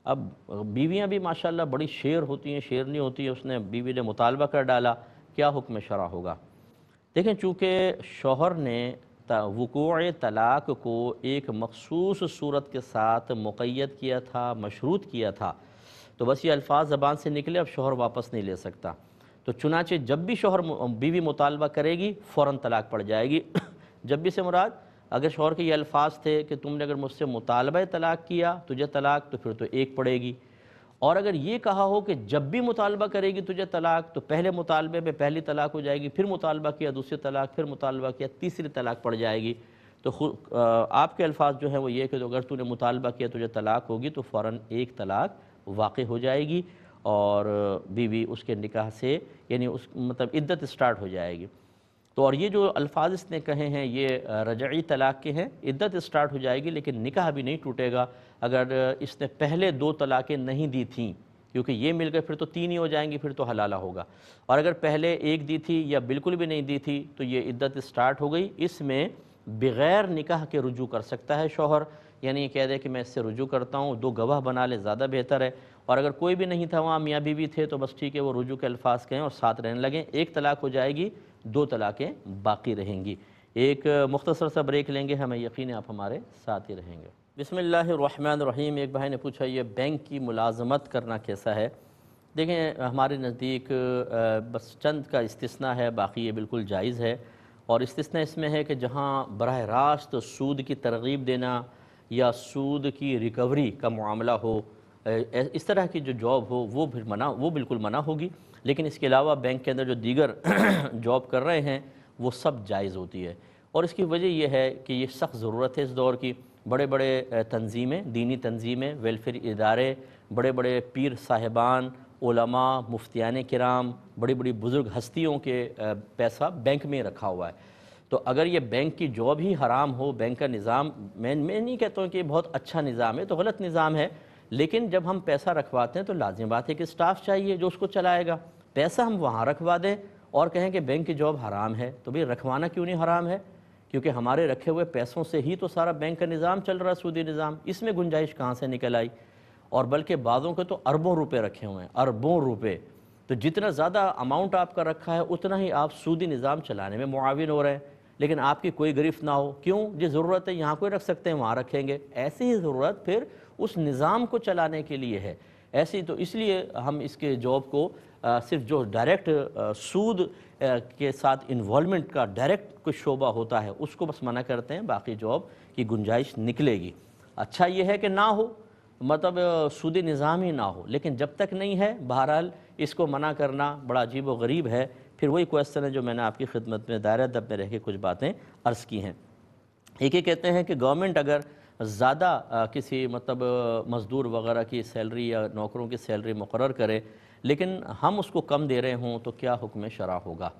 अब बीवियाँ भी माशाल्लाह बड़ी शेर होती हैं, शेर नहीं होती है उसने बीवी ने मुतालबा कर डाला, क्या हुक्म शरा होगा? देखें, चूँकि शोहर ने वक़ू तलाक़ को एक मखसूस सूरत के साथ मुक़ैद किया था, मशरूत किया था। तो बस ये अल्फाज ज़बान से निकले, अब शोहर वापस नहीं ले सकता। तो चुनाचे जब भी शोहर बीवी मुतालबा करेगी फ़ौर तलाक पड़ जाएगी। जब भी से मुराद, अगर शोहर के ये अल्फाज थे कि तुमने अगर मुझसे मुतालबा तलाक किया, तुझे तलाक तो फिर तो एक पड़ेगी। और अगर ये कहा हो कि जब भी मुतालबा करेगी तुझे तलाक तो पहले मुतालबे में पहली तलाक हो जाएगी, फिर मुतालबा किया, दूसरी तलाक, फिर मुतालबा किया, तीसरी तलाक पड़ जाएगी। तो खुद आपके अल्फाज जो हैं वो ये कि तो अगर तूने मुतालबा किया, तुझे तलाक होगी तो फ़ौर एक तलाक वाक़ हो जाएगी और बीवी उसके निकाह से, यानी उस मतलब इद्दत स्टार्ट हो जाएगी। तो और ये जो अल्फाज इसने कहे हैं, ये रजई तलाक़ के हैं, इद्दत स्टार्ट हो जाएगी, लेकिन निकाह भी नहीं टूटेगा। अगर इसने पहले दो तलाक़ें नहीं दी थीं, क्योंकि ये मिलकर फिर तो तीन ही हो जाएँगी, फिर तो हलाला होगा। और अगर पहले एक दी थी या बिल्कुल भी नहीं दी थी तो ये इद्दत स्टार्ट हो गई। इसमें बग़ैर निकाह के रुजू कर सकता है शोहर। यानी ये कह दे कि मैं इससे रुजू करता हूँ, दो गवाह बना ले, ज़्यादा बेहतर है। और अगर कोई भी नहीं था, वहाँ मियाँ बीवी थे तो बस ठीक है, वो रुजू के अल्फाज कहें और साथ रहने लगें। एक तलाक हो जाएगी, दो तलाक़ें बाकी रहेंगी। एक मुख्तसर सा ब्रेक लेंगे, हमें यकीन आप हमारे साथ ही रहेंगे। बिसमीम एक भाई ने पूछा, ये बैंक की मुलाजमत करना कैसा है? देखें, हमारे नज़दीक बस चंद का इस्तना है, बाकी ये बिल्कुल जायज़ है। और इस्तना इसमें है कि जहाँ बरह रास्त सूद की तरगीब देना या सूद की रिकवरी का मामला हो इस तरह की जो जॉब हो, वो फिर मना, वो बिल्कुल मना होगी। लेकिन इसके अलावा बैंक के अंदर जो दीगर जॉब कर रहे हैं, वो सब जायज़ होती है। और इसकी वजह यह है कि ये सख्त ज़रूरत है इस दौर की। बड़े बड़े तंजीमें, दीनी तंजीमें, वेलफेयर इदारे बड़े बड़े पीर साहिबान ओलमा मुफ्तियान कराम बड़ी बड़ी बुज़ुर्ग हस्तियों के पैसा बैंक में रखा हुआ है। तो अगर ये बैंक की जॉब ही हराम हो, बैंक का निज़ाम, मैं मैं नहीं कहता हूँ कि बहुत अच्छा निज़ाम है तो गलत निज़ाम है, लेकिन जब हम पैसा रखवाते हैं तो लाजिम बात है कि स्टाफ चाहिए जो उसको चलाएगा। पैसा हम वहाँ रखवा दें और कहें कि बैंक की जॉब हराम है तो भाई रखवाना क्यों नहीं हराम है? क्योंकि हमारे रखे हुए पैसों से ही तो सारा बैंक का निज़ाम चल रहा है सूदी निज़ाम। इसमें गुंजाइश कहाँ से निकल आई? और बल्कि बादों के तो अरबों रुपए रखे हुए हैं अरबों रुपए। तो जितना ज़्यादा अमाउंट आपका रखा है उतना ही आप सूदी निज़ाम चलाने में मुआविन हो रहे हैं। लेकिन आपकी कोई गिरफ्त ना हो। क्यों? जो ज़रूरत है यहाँ कोई रख सकते हैं वहाँ रखेंगे। ऐसी ही ज़रूरत फिर उस निज़ाम को चलाने के लिए है। ऐसी तो इसलिए हम इसके जॉब को आ, सिर्फ़ जो डायरेक्ट सूद के साथ इन्वॉलमेंट का डायरेक्ट कुछ शोबा होता है, उसको बस मना करते हैं, बाकी जॉब की गुंजाइश निकलेगी। अच्छा ये है कि ना हो मतलब सूदी निज़ाम ही ना हो, लेकिन जब तक नहीं है, बहरहाल इसको मना करना बड़ा अजीब व गरीब है। फिर वही क्वेश्चन है जो मैंने आपकी खिदमत में, दायरा दब में रह के कुछ बातें अर्ज़ की हैं। एक ही कहते हैं कि गवर्नमेंट अगर ज़्यादा किसी मतलब मज़दूर वगैरह की सैलरी या नौकरों की सैलरी मुकर करे लेकिन हम उसको कम दे रहे हों तो क्या हुक्म शरा होगा?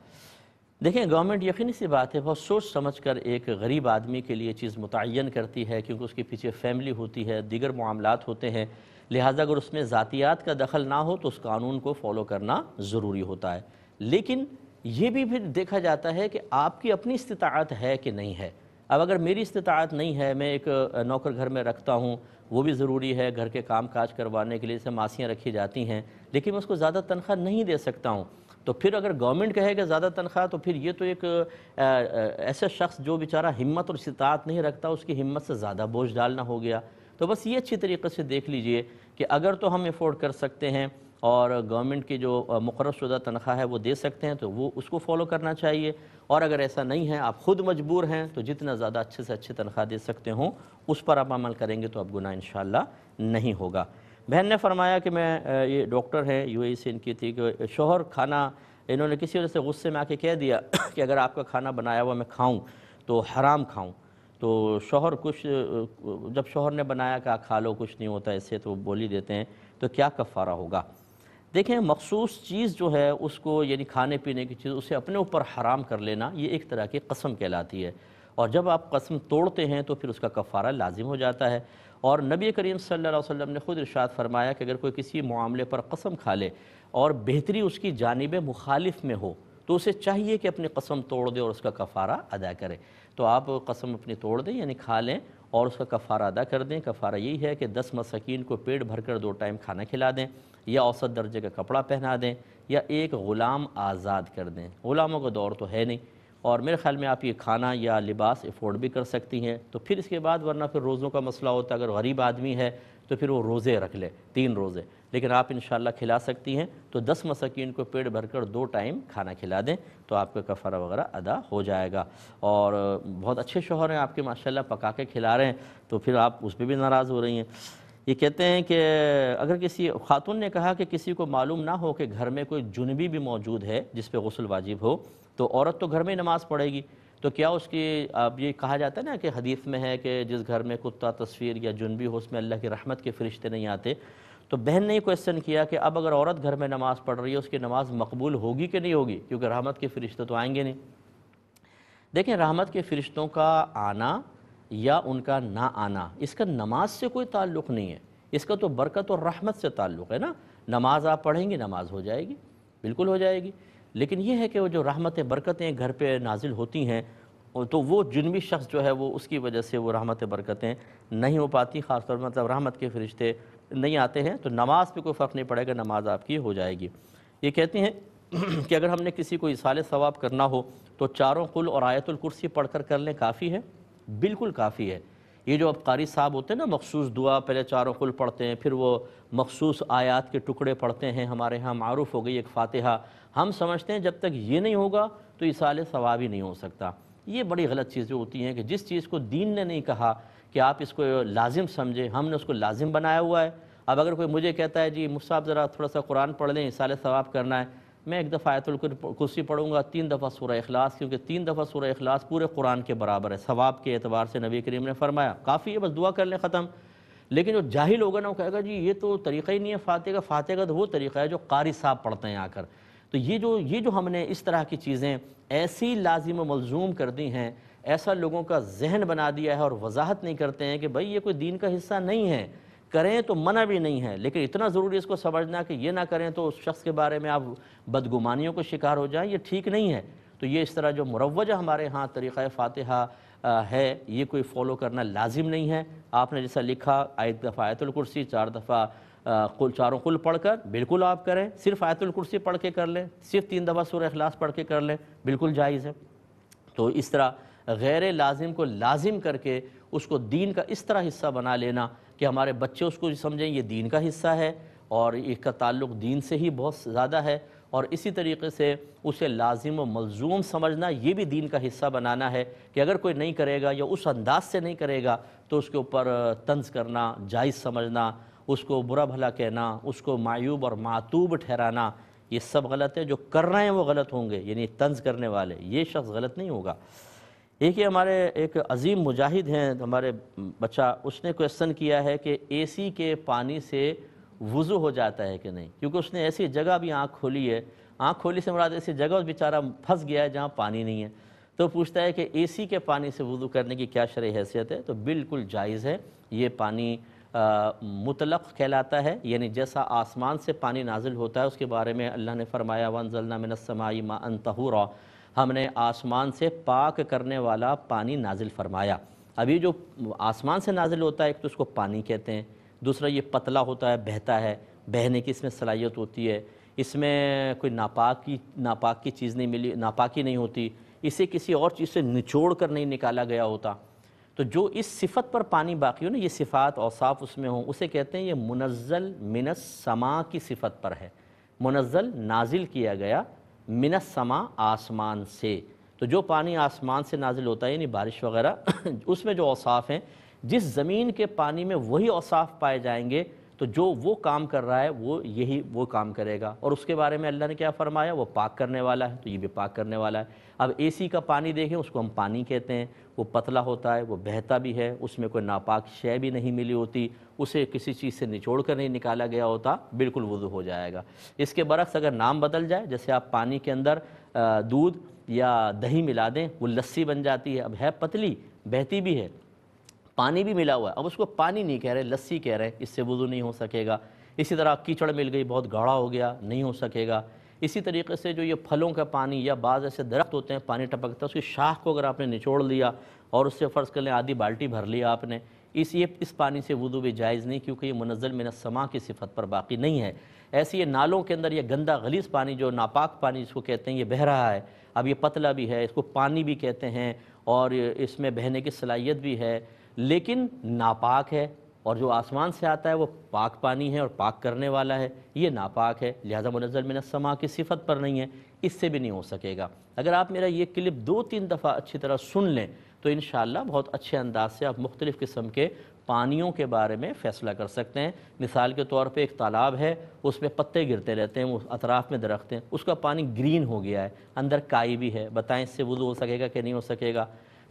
देखें गवर्नमेंट यकीनी सी बात है, बहुत सोच समझ कर एक गरीब आदमी के लिए चीज़ मुतन करती है, क्योंकि उसके पीछे फैमिली होती है, दीगर मामलात होते हैं। लिहाजा अगर उसमें ज़ातियात का दखल ना हो तो उस कानून को फॉलो करना ज़रूरी होता है। लेकिन ये भी फिर देखा जाता है कि आपकी अपनी इस्तात है कि नहीं है। अब अगर मेरी इस्तात नहीं है, मैं एक नौकर घर में रखता हूँ, वो भी ज़रूरी है, घर के काम काज करवाने के लिए जैसे मासियाँ रखी जाती हैं, लेकिन मैं उसको ज़्यादा तनख्वाह नहीं दे सकता हूँ तो फिर अगर गवर्नमेंट कहेगा ज़्यादा तनख्वाह तो फिर ये तो एक ऐसा शख्स जो बेचारा हिम्मत और इस्तात नहीं रखता, उसकी हिम्मत से ज़्यादा बोझ डालना हो गया। तो बस ये अच्छी तरीके से देख लीजिए कि अगर तो हम अफोर्ड कर सकते हैं और गवर्नमेंट की जो मुकर शुदा तनख्वाह है वो दे सकते हैं तो वो उसको फॉलो करना चाहिए। और अगर ऐसा नहीं है, आप ख़ुद मजबूर हैं तो जितना ज़्यादा अच्छे से अच्छी तनख्वाह दे सकते हों, उस पर आप अमल करेंगे तो अब गुना इन नहीं होगा। बहन ने फरमाया कि मैं ये डॉक्टर हैं, यू से इनकी थी कि शोहर खाना, इन्होंने किसी वजह से गुस्से में आके कह दिया कि अगर आपका खाना बनाया हुआ मैं खाऊँ तो हराम खाऊँ। तो शोहर कुछ जब शोहर ने बनाया कि खा लो, कुछ नहीं होता ऐसे तो बोली देते हैं तो क्या कफ़ारा होगा? देखें, मखसूस चीज़ जो है, उसको यानी खाने पीने की चीज़, उसे अपने ऊपर हराम कर लेना, ये एक तरह की कसम कहलाती है। और जब आप कसम तोड़ते हैं तो फिर उसका कफ़ारा लाजिम हो जाता है। और नबी करीम सल्लल्लाहु अलैहि वसल्लम ने ख़ुद इरशाद फरमाया कि अगर कोई किसी मामले पर कसम खा ले और बेहतरी उसकी जानब मुखालिफ में हो तो उसे चाहिए कि अपनी कसम तोड़ दे और उसका कफ़ारा अदा करे। तो आप कसम अपनी तोड़ दें, यानी खा लें और उसका कफ़ारा अदा कर दें। कफ़ारा यही है कि दस मसकीन को पेट भर कर दो टाइम खाना खिला दें। या औसत दर्जे का कपड़ा पहना दें या एक ग़ुलाम आज़ाद कर दें। ग़ुलामों का दौर तो है नहीं। और मेरे ख्याल में आप ये खाना या लिबास अफोर्ड भी कर सकती हैं। तो फिर इसके बाद वरना फिर रोज़ों का मसला होता है। अगर गरीब आदमी है तो फिर वो रोज़े रख ले, तीन रोज़े। लेकिन आप इन खिला सकती हैं। तो दस मसकीन को पेट भरकर दो टाइम खाना खिला दें तो आपका कफ़ारा वगैरह अदा हो जाएगा। और बहुत अच्छे शोहर हैं आपके, माशाल्लाह, पका के खिला रहे हैं। तो फिर आप उस पर भी नाराज़ हो रही हैं। ये कहते हैं कि अगर किसी खातून ने कहा कि किसी को मालूम ना हो कि घर में कोई जुनबी भी मौजूद है जिस पर गसल वाजिब हो तो औरत तो घर में नमाज़ पढ़ेगी। तो क्या उसकी अब ये कहा जाता है ना कि हदीस में है कि जिस घर में कुत्ता, तस्वीर या जुनबी हो, उसमें अल्लाह की रहमत के फ़रिश्ते नहीं आते। तो बहन ने क्वेश्चन किया कि अब अगर औरत घर में नमाज़ पढ़ रही है, उसकी नमाज़ मकबूल होगी कि नहीं होगी? क्योंकि रहमत के फ़रिश्ते तो आएँगे नहीं। देखें, रहमत के फ़रिश्तों का आना या उनका ना आना। इसका नमाज़ से कोई ताल्लुक़ नहीं है। इसका तो बरकत और रहमत से ताल्लुक़ है ना। नमाज़ आप पढ़ेंगे, नमाज़ हो जाएगी। बिल्कुल हो जाएगी। लेकिन यह है कि वो जो रहमतें, बरकतें घर पे नाजिल होती हैं तो वो जुनबी शख्स जो है वो उसकी वजह से वो रहमत, बरकतें नहीं हो पाती। ख़ासतौर पर मतलब रहमत के फ़रिश्ते नहीं आते हैं तो नमाज़ पे कोई फ़र्क नहीं पड़ेगा, नमाज़ आपकी हो जाएगी। ये कहते हैं कि अगर हमने किसी को इसाल सवाब करना हो तो चारों कुल और आयतुल कुर्सी पढ़कर कर लें, काफ़ी है। बिल्कुल काफ़ी है। ये जो अब कारी साहब होते हैं ना, मखसूस दुआ, पहले चारों कुल पढ़ते हैं, फिर वो मखसूस आयात के टुकड़े पढ़ते हैं, हमारे यहाँ मारूफ हो गई एक फ़ातिहा। हम समझते हैं जब तक ये नहीं होगा तो इसाल सवाब ही नहीं हो सकता। ये बड़ी गलत चीज़ें होती हैं कि जिस चीज़ को दीन ने नहीं कहा कि आप इसको लाजिम समझें, हमने उसको लाजिम बनाया हुआ है। अब अगर कोई मुझे कहता है, जी मुसाब ज़रा थोड़ा सा कुरान पढ़ लें इसाल सवाब करना है। मैं एक दफ़ा आयतुल कुर्सी पढ़ूँगा, तीन दफ़ा सूर अखलास क्योंकि तीन दफ़ा सूर अखलास पूरे कुरान के बराबर है, सवाब के अतबार से नबी करीम ने फरमाया। काफ़ी है, बस दुआ कर लें ख़त्म। लेकिन जो जाहिल होगा ना, वो कहेगा, जी, ये तो तरीक़ा ही नहीं है फ़ाते का फ़ाते का तो वो तरीक़ा है जो कारी साहब पढ़ते हैं आकर। तो ये जो ये जो हमने इस तरह की चीज़ें ऐसी लाजिम मलजूम कर दी हैं, ऐसा लोगों का जहन बना दिया है और वजाहत नहीं करते हैं कि, भाई, ये कोई दीन का हिस्सा नहीं है। करें तो मना भी नहीं है, लेकिन इतना ज़रूरी इसको समझना कि ये ना करें तो उस शख्स के बारे में आप बदगुमानियों को शिकार हो जाएँ, ये ठीक नहीं है। तो ये इस तरह जो मुरवजा हमारे यहाँ तरीक़ा फ़ातिहा है, ये कोई फॉलो करना लाजिम नहीं है। आपने जैसा लिखा एक दफ़ा आयतुल कुर्सी, चार दफ़ा कुल, चारों कुल पढ़कर बिल्कुल आप करें, सिर्फ़ आयतुल कुर्सी पढ़ के कर लें, सिर्फ़ तीन दफ़ा सूर अखलास पढ़ के कर लें, बिल्कुल जायज़ है। तो इस तरह गैर लाजिम को लाजिम करके उसको दीन का इस तरह हिस्सा बना लेना कि हमारे बच्चे उसको समझें, ये दीन का हिस्सा है और इसका ताल्लुक़ दीन से ही बहुत ज़्यादा है और इसी तरीके से उसे लाजिम व मलजूम समझना, ये भी दीन का हिस्सा बनाना है कि अगर कोई नहीं करेगा या उस अंदाज से नहीं करेगा तो उसके ऊपर तंज करना, जायज़ समझना, उसको बुरा भला कहना, उसको मायूब और मातूब ठहराना, ये सब गलत है। जो कर रहे हैं वो गलत होंगे, यानी तंज करने वाले। ये शख्स गलत नहीं होगा। एक ही हमारे एक अजीम मुजाहिद हैं, हमारे बच्चा, उसने क्वेश्चन किया है कि एसी के पानी से वज़ू हो जाता है कि नहीं? क्योंकि उसने ऐसी जगह भी आँख खोली है। आँख खोली से मुराद ऐसी जगह बेचारा फंस गया है जहाँ पानी नहीं है। तो पूछता है कि एसी के पानी से वज़ू करने की क्या शर हैसियत है? तो बिल्कुल जायज़ है। ये पानी मुतलक कहलाता है। यानी जैसा आसमान से पानी नाजिल होता है, उसके बारे में अल्लाह ने फरमाया वन जलना मिनसमाई मा अन तहूरा। हमने आसमान से पाक करने वाला पानी नाजिल फरमाया। अभी जो आसमान से नाजिल होता है, एक तो उसको पानी कहते हैं, दूसरा ये पतला होता है, बहता है, बहने की इसमें सलाहियत होती है। इसमें कोई नापाक की नापाक की चीज़ नहीं मिली, नापाकी नहीं होती। इसे किसी और चीज़ से निचोड़ कर नहीं निकाला गया होता। तो जो इस सिफत पर पानी बाकी हो ना, ये सिफ़ात औसाफ उसमें हो, उसे कहते हैं ये मुनज़ल मिनस समा की सिफत पर है। मुनज़ल नाजिल किया गया मिनस समा, आसमान से। तो जो पानी आसमान से नाजिल होता है, यानी बारिश वगैरह, उसमें जो औसाफ हैं, जिस ज़मीन के पानी में वही औसाफ पाए जाएँगे तो जो वो काम कर रहा है, वो यही वो काम करेगा। और उसके बारे में अल्लाह ने क्या फरमाया? वो पाक करने वाला है तो ये भी पाक करने वाला है। अब एसी का पानी देखें, उसको हम पानी कहते हैं। वो पतला होता है, वो बहता भी है, उसमें कोई नापाक शय भी नहीं मिली होती। उसे किसी चीज़ से निचोड़ कर नहीं निकाला गया होता, बिल्कुल वज़ू हो जाएगा। इसके बरक्स अगर नाम बदल जाए, जैसे आप पानी के अंदर दूध या दही मिला दें, वो लस्सी बन जाती है। अब है पतली, बहती भी है पानी भी मिला हुआ है। अब उसको पानी नहीं कह रहे, लस्सी कह रहे हैं इससे वज़ू नहीं हो सकेगा। इसी तरह कीचड़ मिल गई, बहुत गाढ़ा हो गया, नहीं हो सकेगा। इसी तरीके से जो ये फलों का पानी या बाज़ ऐसे दरख्त होते हैं, पानी टपकता है, उसकी शाख को अगर आपने निचोड़ लिया और उससे फ़र्ज़ कर लें आधी बाल्टी भर लिया आपने, इस, ये, इस पानी से वज़ू भी जायज़ नहीं क्योंकि ये मनज़ल में समा की सिफत पर बाकी नहीं है। ऐसे ये नालों के अंदर ये गंदा गलीस पानी, जो नापाक पानी जिसको कहते हैं, ये बह रहा है। अब ये पतला भी है, इसको पानी भी कहते हैं और इसमें बहने की सलाहियत भी है। लेकिन नापाक है और जो आसमान से आता है वो पाक पानी है और पाक करने वाला है। ये नापाक है, लिहाजा मुनज़ल में समा की सिफत पर नहीं है, इससे भी नहीं हो सकेगा। अगर आप मेरा ये क्लिप दो तीन दफ़ा अच्छी तरह सुन लें तो इन बहुत अच्छे अंदाज से आप मुख्तलिफ़ किस्म के पानियों के बारे में फ़ैसला कर सकते हैं। मिसाल के तौर पे एक तालाब है, उसमें पत्ते गिरते रहते हैं, वो अतराफ़ में दरख्त हैं, उसका पानी ग्रीन हो गया है, अंदर काई भी है, बताएँ इससे वज़ू हो सकेगा कि नहीं हो सकेगा?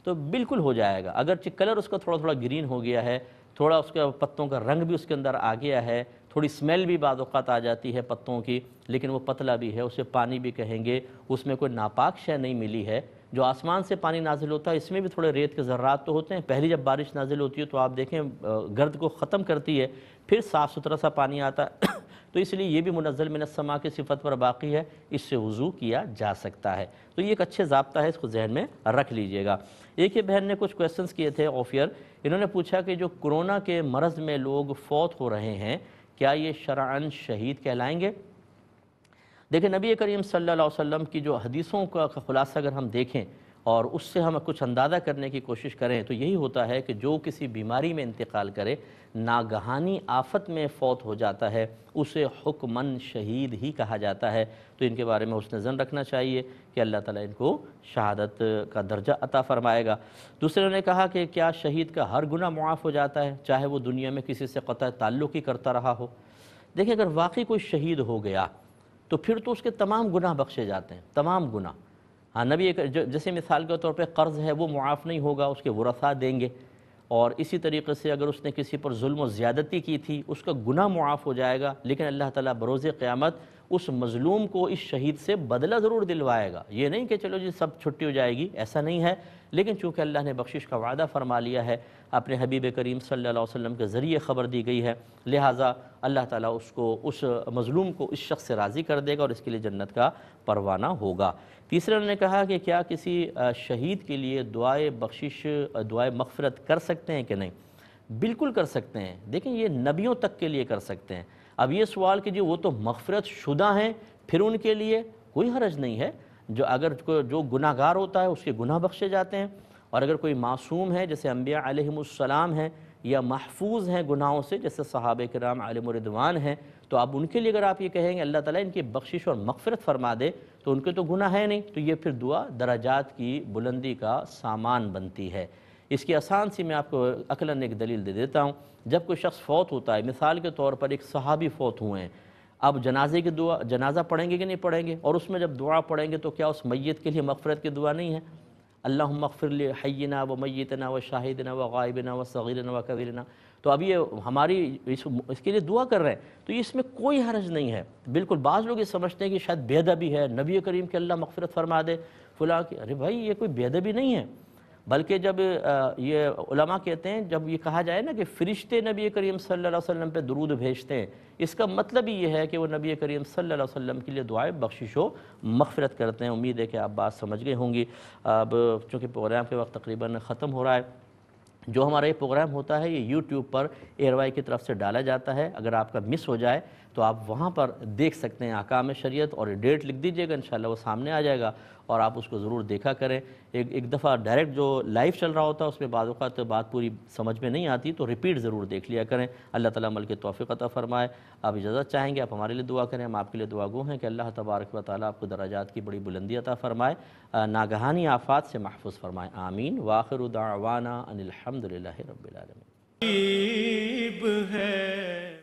तो बिल्कुल हो जाएगा। अगर कलर उसका थोड़ा थोड़ा ग्रीन हो गया है, थोड़ा उसके पत्तों का रंग भी उसके अंदर आ गया है, थोड़ी स्मेल भी बाज़ात आ जाती है पत्तों की, लेकिन वो पतला भी है, उसे पानी भी कहेंगे, उसमें कोई नापाक शय नहीं मिली है। जो आसमान से पानी नाजिल होता है, इसमें भी थोड़े रेत के ज़र्रात तो होते हैं, पहली जब बारिश नाजिल होती है तो आप देखें गर्द को ख़त्म करती है, फिर साफ़ सुथरा सा पानी आता है। तो इसलिए ये भी मुनज़ल मिनसमा की सिफत पर बाकी है, इससे वज़ू किया जा सकता है। तो ये एक अच्छे जबता है, इसको जहन में रख लीजिएगा। एक ही बहन ने कुछ क्वेश्चंस किए थे ऑफियर इन्होंने पूछा कि जो कोरोना के मरज़ में लोग फौत हो रहे हैं, क्या ये शरान शहीद कहलाएँगे? देखिए, नबी करीम अलैहि वसल्लम की जो हदीसों का खुलासा अगर हम देखें और उससे हम कुछ अंदाज़ा करने की कोशिश करें तो यही होता है कि जो किसी बीमारी में इंतकाल करे, नागहानी आफत में फ़ौत हो जाता है, उसे हुक्मन शहीद ही कहा जाता है। तो इनके बारे में उसने जन रखना चाहिए कि अल्लाह ताला इनको शहादत का दर्जा अता फ़रमाएगा। दूसरे ने कहा कि क्या शहीद का हर गुना मुआफ़ हो जाता है, चाहे वो दुनिया में किसी से क़त ताल्लुक़ ही करता रहा हो। देखिए, अगर वाकई कोई शहीद हो गया तो फिर तो उसके तमाम गुनाह बख्शे जाते हैं, तमाम गुनाह। नबी एक जैसे मिसाल के तौर पर कर्ज़ है, वो मुआफ़ नहीं होगा, उसके वरसा देंगे। और इसी तरीके से अगर उसने किसी पर जुल्म ज़्यादती की थी, उसका गुना मुआफ़ हो जाएगा। लेकिन अल्लाह ताला बरोज़ क़्यामत उस मज़लूम को इस शहीद से बदला ज़रूर दिलवाएगा। ये नहीं कि चलो जी सब छुट्टी हो जाएगी, ऐसा नहीं है। लेकिन चूँकि अल्लाह ने बख्शिश का वादा फरमा लिया है, अपने हबीब करीम अलैहि वसल्लम के ज़रिए ख़बर दी गई है, लिहाजा अल्लाह ताला उसको, उस मज़लूम को इस शख्स से राज़ी कर देगा और इसके लिए जन्नत का परवाना होगा। तीसरे उन्होंने कहा कि क्या किसी शहीद के लिए दुआए बख्शिश दुआए मगफ़रत कर सकते हैं कि नहीं? बिल्कुल कर सकते हैं। देखें, ये नबियों तक के लिए कर सकते हैं। अब ये सवाल कीजिए वो तो मगफ़रत शुदा हैं, फिर उनके लिए कोई हरज नहीं है। जो अगर जो गुनागार होता है, उसके गुनाह बख्शे जाते हैं। और अगर कोई मासूम है, जैसे अम्बिया अलैहिस्सलाम हैं, या महफूज हैं गुनाहों से, जैसे सहाब कराम आलमरदवान हैं तो आप उनके लिए अगर आप ये कहेंगे, अल्लाह ताला इनकी बख्शिश और मगफ़रत फरमा दे तो उनके तो गुनाह है नहीं। तो ये फिर दुआ दराजात की बुलंदी का सामान बनती है। इसकी आसान सी मैं आपको अकलन एक दलील दे देता हूँ। जब कोई शख्स फौत होता है मिसाल के तौर पर एक सहाबी फौत हुए हैं अब जनाजे की दुआ जनाजा पढ़ेंगे कि नहीं पढ़ेंगे? और उसमें जब दुआ पढ़ेंगे तो क्या उस मैत के लिए मफ़रत की दुआ नहीं है? अल्लाह मफ़िर हयना व मैतना व शाहिदना व गायबना व सग़ीरना व कबीरना। तो अब ये हमारी इस, इसके लिए दुआ कर रहे हैं। तो इसमें कोई हरज नहीं है। बिल्कुल बाज़ लोग ये समझते हैं कि शायद बेदबी है। नबी करीम के अल्लाह मफ़रत फरमा दे फुला अरे भाई ये कोई बेदबी नहीं है। बल्कि जब ये उलमा कहते हैं, जब ये कहा जाए ना कि फ़रिश्ते नबी करीम सल्लल्लाहु अलैहि वसल्लम पे दरूद भेजते हैं, इसका मतलब ये है कि वो नबी करीम सल्लल्लाहु अलैहि वसल्लम के लिए दुआए, बख्शिश मफ़रत करते हैं। उम्मीद है कि आप बात समझ गए होंगी। अब चूँकि प्रोग्राम के वक्त तकरीबन ख़त्म हो रहा है, जो हमारा ये प्रोग्राम होता है, ये यूट्यूब पर एयरवाई की तरफ़ से डाला जाता है। अगर आपका मिस हो जाए तो आप वहाँ पर देख सकते हैं आकाम शरीयत और डेट लिख दीजिएगा इन वो सामने आ जाएगा और आप उसको ज़रूर देखा करें। एक एक दफ़ा डायरेक्ट जो लाइव चल रहा होता है, उसमें बाद तो बात पूरी समझ में नहीं आती तो रिपीट ज़रूर देख लिया करें। अल्लाह ताला मल के तोफ़ी अता फ़रमाए। आप इजाज़त चाहेंगे, आप हमारे लिए दुआ करें। हम आपके लिए दुआ गो हैं कि अल्लाह तबारक व ताली आपको दराजात की बड़ी बुलंदी अता फ़रमाए। नागहानी आफ़ात से महफूज फरमाए। आमीन। वाखिर दावाना अनिलहमदिल्ला रबालमी है।